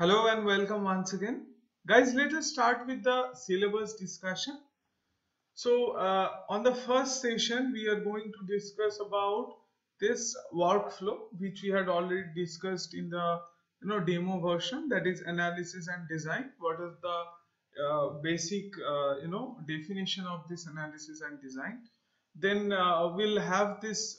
Hello and welcome once again. Guys, let us start with the syllabus discussion. So, uh, on the first session, we are going to discuss about this workflow, which we had already discussed in the you know demo version, that is analysis and design. What is the uh, basic uh, you know definition of this analysis and design? Then uh, we'll have this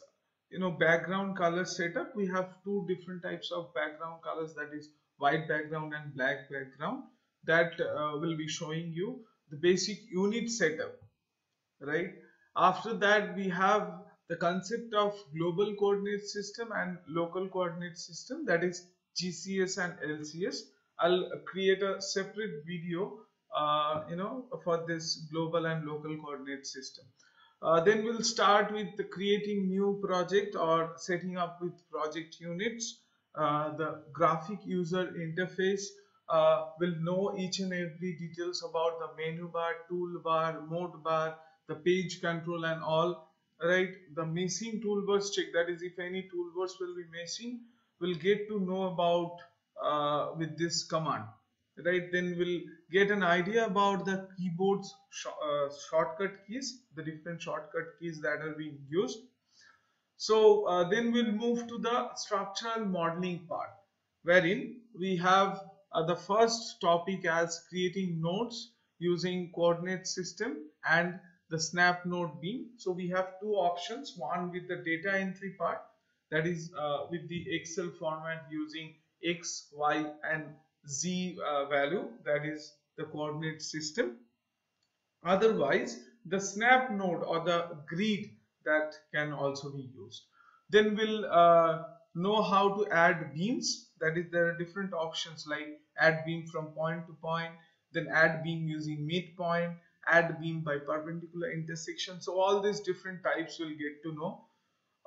you know background color setup. We have two different types of background colors, that is white background and black background that uh, will be showing you the basic unit setup right? After that we have the concept of global coordinate system and local coordinate system that is GCS and LCS I'll create a separate video uh, you know for this global and local coordinate system. Uh, then we'll start with creating new project or setting up with project units uh, the graphic user interface uh, will know each and every details about the menu bar, toolbar, mode bar, the page control and all right? The missing toolbars check. That is if any toolbars will be missing we'll get to know about uh, with this command right? Then we'll get an idea about the keyboard's sh uh, shortcut keys the different shortcut keys that are being used so uh, then we'll move to the structural modeling part wherein we have uh, the first topic as creating nodes using coordinate system and the snap node beam. So we have two options, one with the data entry part that is uh, with the Excel format using X, Y and Z uh, value that is the coordinate system. Otherwise the snap node or the grid that can also be used. Then we'll uh, know how to add beams. That is, there are different options like add beam from point to point, then add beam using midpoint, add beam by perpendicular intersection. So all these different types we'll get to know.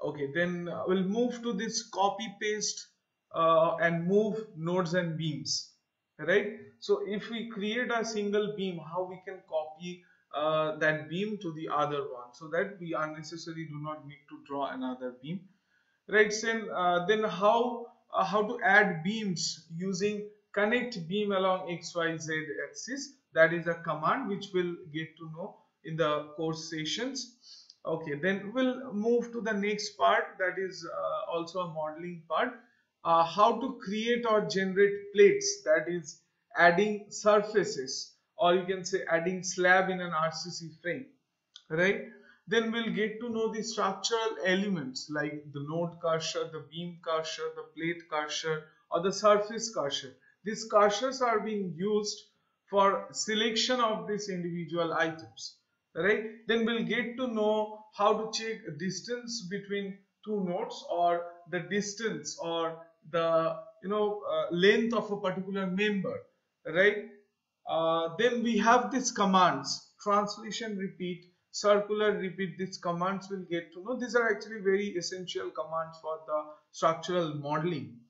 Okay, then uh, we'll move to this copy paste uh, and move nodes and beams. Right. So if we create a single beam, how we can copy uh, that beam to the other one. So that we unnecessarily do not need to draw another beam. Right then uh, then how uh, how to add beams using connect beam along xyz axis? That is a command which we'll get to know in the course sessions. Okay then we'll move to the next part. That is uh, also a modeling part. Uh, how to create or generate plates? That is adding surfaces or you can say adding slab in an RCC frame right? Then we'll get to know the structural elements like the node cursor the beam cursor the plate cursor or the surface cursor these cursors are being used for selection of these individual items right? Then we'll get to know how to check distance between two nodes or the distance or the you know uh, length of a particular member right uh, then we have these commands. Translation repeat circular repeat these commands will get to know. These are actually very essential commands for the structural modeling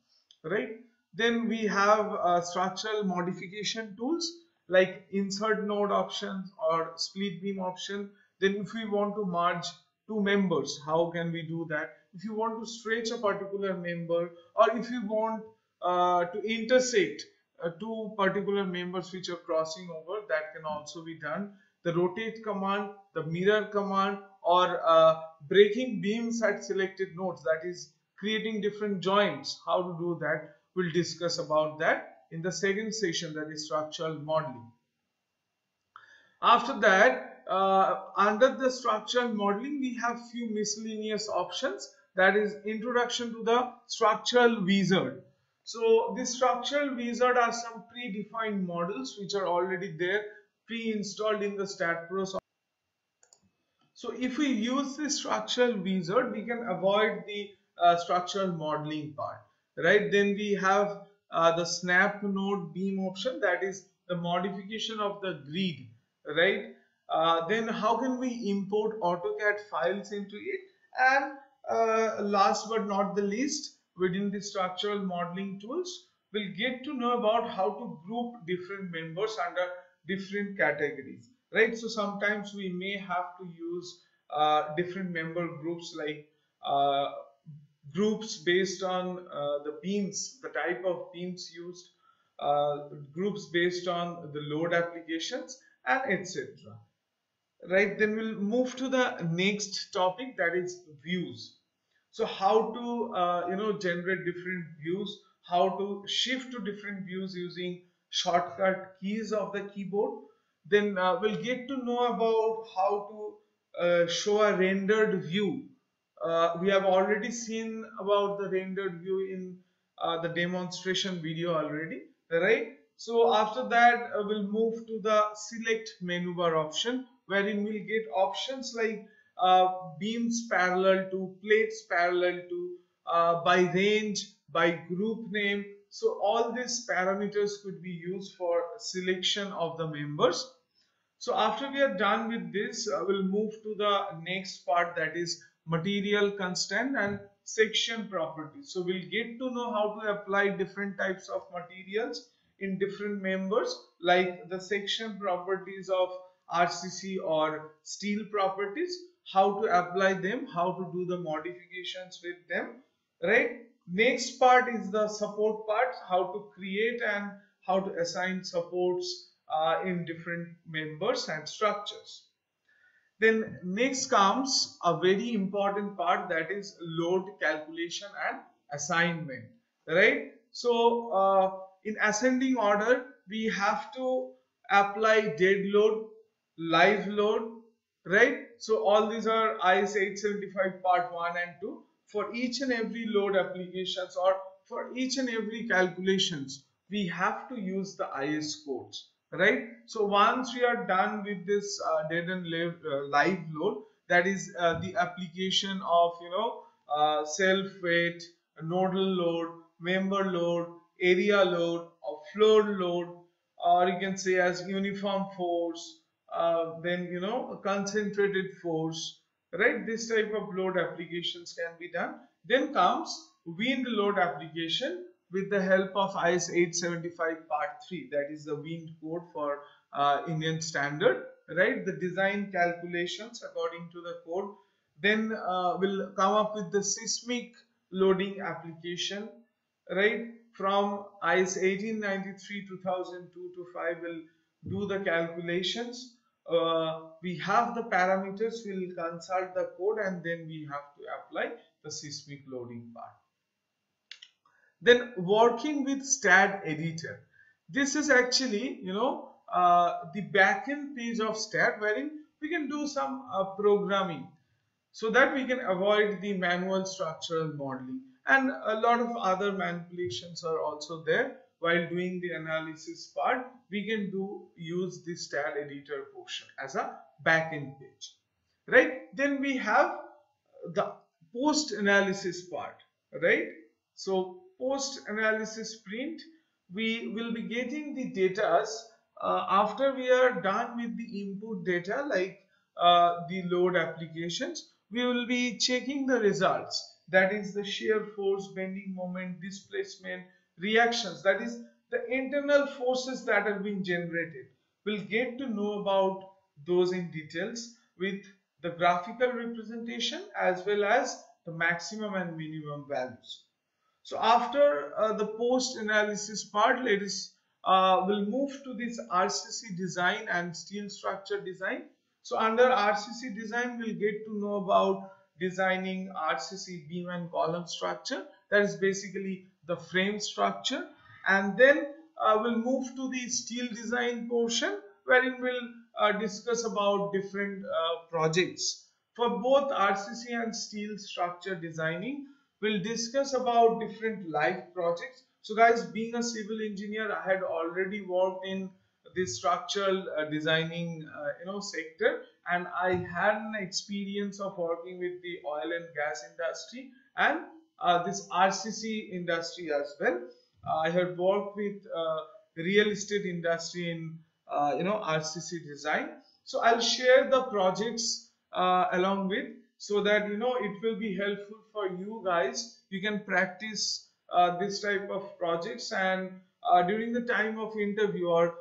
right? Then we have uh, structural modification tools like insert node options or split beam option. Then if we want to merge two members how can we do that? If you want to stretch a particular member or if you want uh, to intersect uh, two particular members which are crossing over that can also be done. The rotate command the mirror command or uh, breaking beams at selected nodes that is creating different joints. How to do that? We'll discuss about that in the second session that is structural modeling. After that uh, under the structural modeling we have few miscellaneous options. That is introduction to the structural wizard so the structural wizard are some predefined models which are already there pre-installed in the STAAD Pro. So if we use the structural wizard, we can avoid the uh, structural modeling part, right? Then we have uh, the snap node beam option that is the modification of the grid, right? Uh, then how can we import AutoCAD files into it? And uh, last but not the least, within the structural modeling tools we'll get to know about how to group different members under different categories right? So sometimes we may have to use uh, different member groups like uh, groups based on uh, the beams the type of beams used uh, groups based on the load applications and etc right then we'll move to the next topic that is views so how to uh, you know generate different views how to shift to different views using shortcut keys of the keyboard. Then uh, we'll get to know about how to uh, show a rendered view. Uh, we have already seen about the rendered view in uh, the demonstration video already right? So after that uh, we'll move to the select menu bar option wherein we'll get options like beams parallel to plates parallel to uh, by range by group name. So all these parameters could be used for selection of the members. So after we are done with this uh, we'll move to the next part that is material constant and section properties so we'll get to know how to apply different types of materials in different members like the section properties of RCC or steel properties, how to apply them, how to do the modifications with them, right? Next part is the support part, how to create and how to assign supports uh, in different members and structures. Then next comes a very important part that is load calculation and assignment, right? So uh, in ascending order, we have to apply dead load live load right so all these are IS 875 part 1 and 2 for each and every load applications or for each and every calculations we have to use the IS codes right? So once we are done with this uh, dead and live, uh, live load that is uh, the application of you know uh, self weight nodal load member load area load or floor load or you can say as uniform force uh, then you know concentrated force right? This type of load applications can be done. Then comes wind load application with the help of IS 875 part 3 that is the wind code for uh, Indian standard right? The design calculations according to the code. Then uh, we'll come up with the seismic loading application right? From IS 1893 2002 to 5 will do the calculations uh, we have the parameters, we'll consult the code and then we have to apply the seismic loading part. Then working with STAAD editor. This is actually, you know, uh, the backend page of STAAD wherein we can do some uh, programming so that we can avoid the manual structural modeling and a lot of other manipulations are also there while doing the analysis part, we can do use the STAAD editor portion as a backend page. Right? Then we have the post analysis part. Right? So post analysis print, we will be getting the data uh, after we are done with the input data like uh, the load applications. We will be checking the results that is the shear force, bending moment, displacement, reactions that is the internal forces that have been generated. We'll get to know about those in details with the graphical representation as well as the maximum and minimum values. So after uh, the post analysis part let us uh, we'll move to this RCC design and steel structure design. So under RCC design we'll get to know about designing RCC beam and column structure. That is basically the frame structure and then uh, we'll move to the steel design portion wherein we'll uh, discuss about different uh, projects for both RCC and steel structure designing we'll discuss about different life projects so guys being a civil engineer I had already worked in the structural uh, designing uh, you know sector and I had an experience of working with the oil and gas industry and uh, this RCC industry as well. Uh, I have worked with uh, real estate industry in uh, you know RCC design. So I'll share the projects along with so that you know it will be helpful for you guys. You can practice this type of projects and during the time of interview or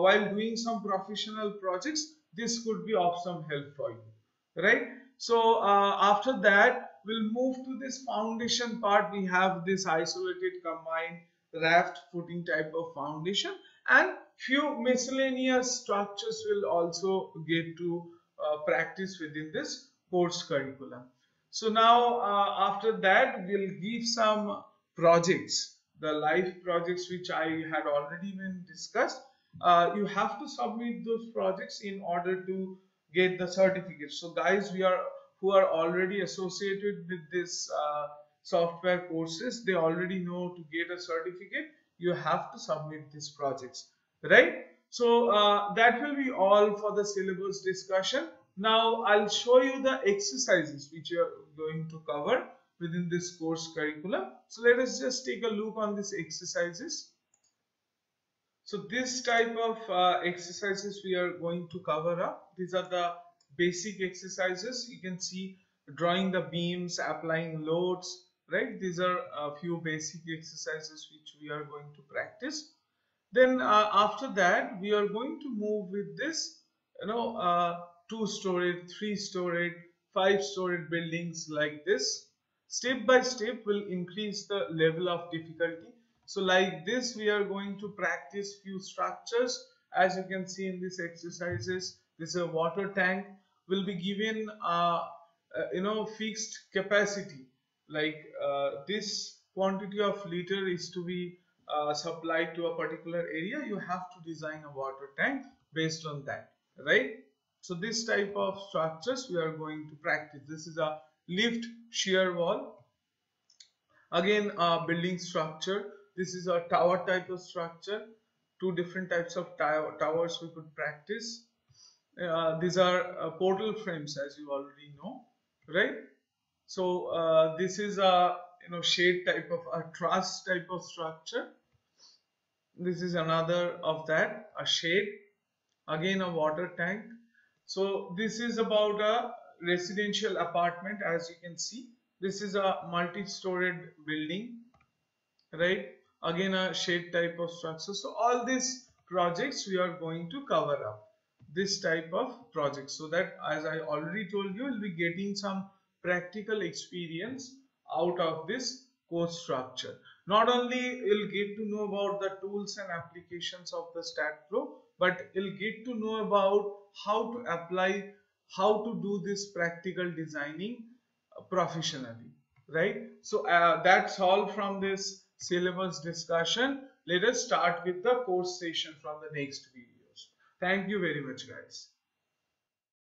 while doing some professional projects, this could be of some help for you, right? So uh, after that, we'll move to this foundation part. We have this isolated combined raft footing type of foundation and few miscellaneous structures will also get to uh, practice within this course curriculum. So now uh, after that we'll give some projects, the life projects which I had already been discussed. Uh, you have to submit those projects in order to get the certificate. So guys, we are who are already associated with this uh, software courses, they already know to get a certificate, you have to submit these projects, right? So uh, that will be all for the syllabus discussion. Now I'll show you the exercises which you are going to cover within this course curriculum. So let us just take a look on these exercises. So this type of uh, exercises we are going to cover up. These are the basic exercises. You can see drawing the beams, applying loads, right? These are a few basic exercises which we are going to practice. Then uh, after that, we are going to move with this, you know, uh, two-storied, three-storied, five-storied buildings like this. Step by step will increase the level of difficulty. So like this, we are going to practice few structures. As you can see in these exercises, this is a water tank will be given, uh, uh you know, fixed capacity. Like uh, this quantity of liter is to be uh, supplied to a particular area. You have to design a water tank based on that, right? So this type of structures we are going to practice. This is a lift shear wall. Again, a building structure. This is a tower type of structure. Two different types of towers we could practice. Uh, these are uh, portal frames as you already know, right? So uh, this is a you know shade type of a truss type of structure. This is another of that, a shade. Again a water tank so this is about a residential apartment as you can see. This is a multi-storied building, right? Again a shade type of structure. So all these projects we are going to cover up this type of project so that as I already told you you'll be getting some practical experience out of this course structure. Not only you'll get to know about the tools and applications of the STAAD Pro but you'll get to know about how to apply how to do this practical designing professionally right? So uh, that's all from this syllabus discussion. Let us start with the course session from the next videos. Thank you very much guys